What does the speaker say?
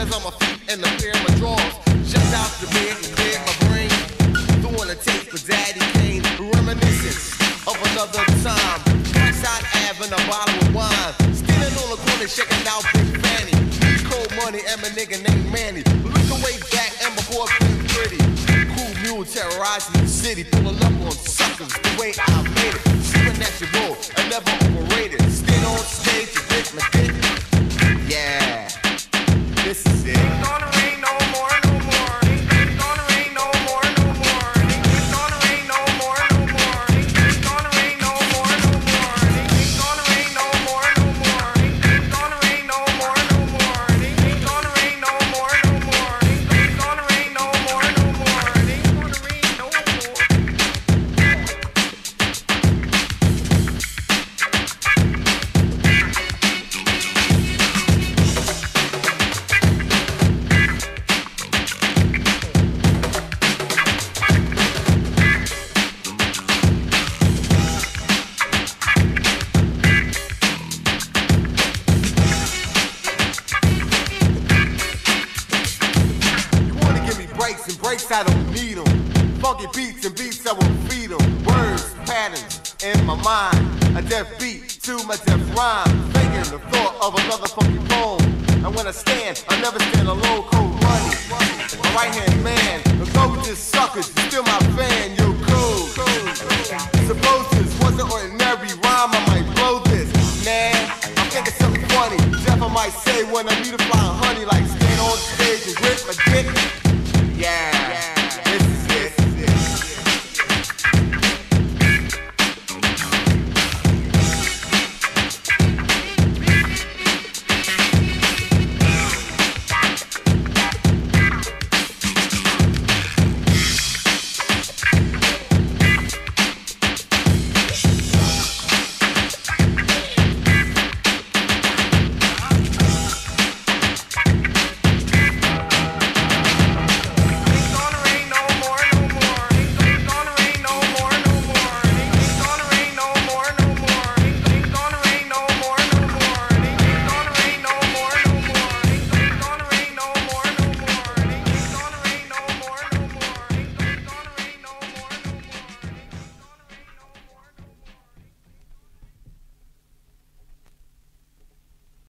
Hands on my feet and the pair of my drawers. Shut out the bed and cleared my brain. Doing a tape with Daddy Kane. Reminiscence of another time. Backside and a bottle of wine. Standing on the corner checking out Big Fanny. Code Money and my nigga named Manny. Looking way back and my boy been pretty. Cool mule terrorizing the city. Pulling up on suckers the way I made it. Supernatural and never breaks and don't need them. Funky beats and beats, I will feed them. Words, patterns in my mind. A deaf beat to my deaf rhyme. Thinking the thought of another funky poem. And when I stand, I never stand alone, Code Money. My right hand man, though just suckers, you still my fan, yo cool. Suppose this was an ordinary rhyme, I might blow this. Man, I'm thinking something funny. Jeff, I might say when I need to fly honey like yeah. yeah.